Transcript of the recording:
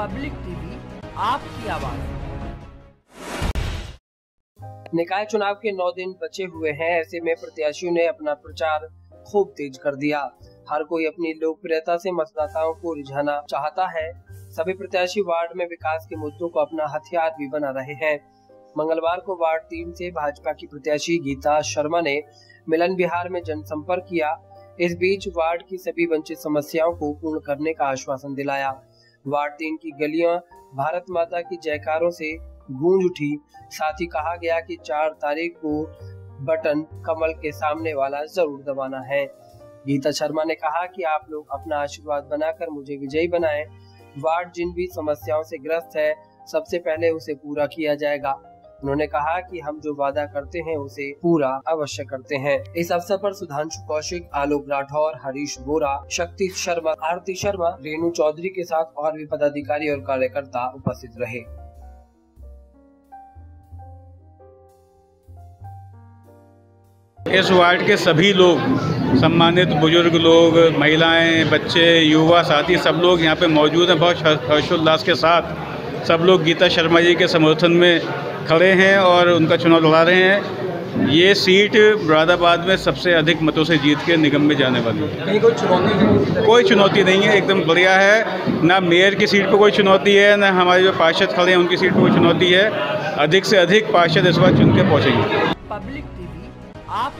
Public TV, आपकी आवाज़। निकाय चुनाव के नौ दिन बचे हुए हैं, ऐसे में प्रत्याशियों ने अपना प्रचार खूब तेज कर दिया। हर कोई अपनी लोकप्रियता से मतदाताओं को रिझाना चाहता है। सभी प्रत्याशी वार्ड में विकास के मुद्दों को अपना हथियार भी बना रहे हैं। मंगलवार को वार्ड तीन से भाजपा की प्रत्याशी गीता शर्मा ने मिलन बिहार में जनसंपर्क किया। इस बीच वार्ड की सभी वंचित समस्याओं को पूर्ण करने का आश्वासन दिलाया। वार्ड तीन की गलियाँ भारत माता की जयकारों से गूंज उठी। साथ ही कहा गया कि चार तारीख को बटन कमल के सामने वाला ज़रूर दबाना है। गीता शर्मा ने कहा कि आप लोग अपना आशीर्वाद बनाकर मुझे विजयी बनाएँ। वार्ड जिन भी समस्याओं से ग्रस्त है, सबसे पहले उसे पूरा किया जाएगा। उन्होंने कहा कि हम जो वादा करते हैं, उसे पूरा अवश्य करते हैं। इस अवसर पर सुधांशु कौशिक, आलोक राठौर, हरीश बोरा शक्ति शर्मा, आरती शर्मा, रेणु चौधरी के साथ और भी पदाधिकारी और कार्यकर्ता उपस्थित रहे। इस वार्ड के सभी लोग, सम्मानित बुज़ुर्ग लोग, महिलाएँ, बच्चे, युवा, साथी, सब लोग यहाँ पे मौजूद हैं। बहुत हर्षोल्लास के साथ सब लोग गीता शर्मा जी के समर्थन में खड़े हैं और उनका चुनाव लड़ा रहे हैं। ये सीट मुरादाबाद में सबसे अधिक मतों से जीत के निगम में जाने वाली है। कोई चुनौती कोई चुनौती नहीं है एकदम बढ़िया है। ना मेयर की सीट पर कोई चुनौती है ना हमारे जो पार्षद खड़े हैं उनकी सीट पर कोई चुनौती है। अधिक से अधिक पार्षद इस बार चुन के पहुँचेंगे। पब्लिक टीवी आप